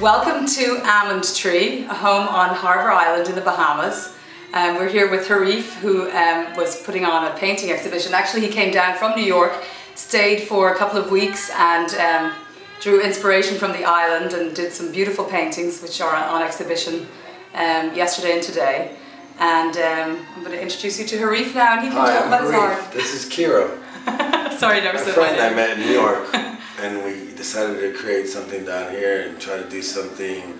Welcome to Almond Tree, a home on Harbour Island in the Bahamas. Um, we're here with Harif, who um, was putting on a painting exhibition. Actually, he came down from New York, stayed for a couple of weeks, and um, drew inspiration from the island and did some beautiful paintings, which are on exhibition um, yesterday and today. And um, I'm going to introduce you to Harif now, and he can Hi, talk about his art. This is Ciara. Sorry, never My said friend I met in New York, and we decided to create something down here and try to do something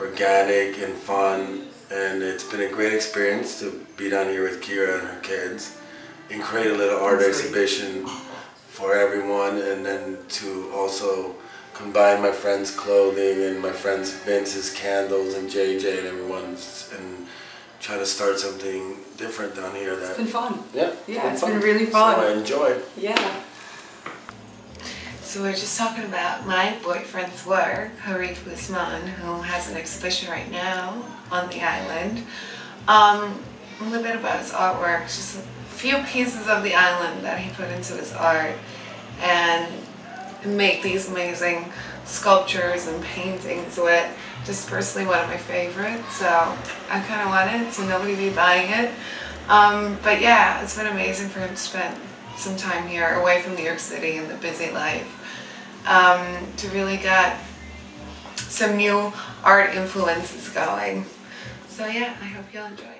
organic and fun. And it's been a great experience to be down here with Ciara and her kids and create a little art exhibition for everyone, and then to also combine my friend's clothing and my friend's Vince's candles and JJ and everyone's and try to start something different down here. That It's been fun. yeah, Yeah, it's been really fun. So I enjoyed. Yeah. So we're just talking about my boyfriend's work, Harif Guzman, who has an exhibition right now on the island. Um, a little bit about his artwork, just a few pieces of the island that he put into his art and make these amazing sculptures and paintings with. Just personally one of my favorites, so I kind of wanted to nobody be buying it. Um, but yeah, it's been amazing for him to spend some time here away from New York City and the busy life um, to really get some new art influences going. So yeah, I hope you'll enjoy.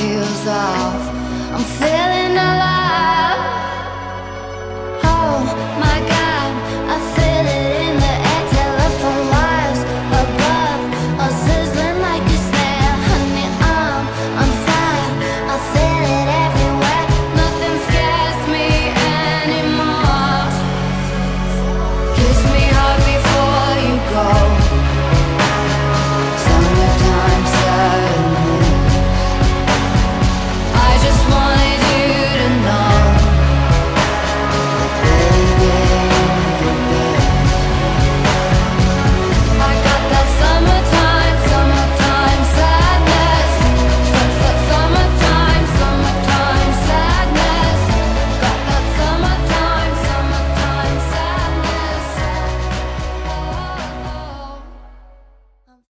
heels off. I'm feeling alive. Oh my God.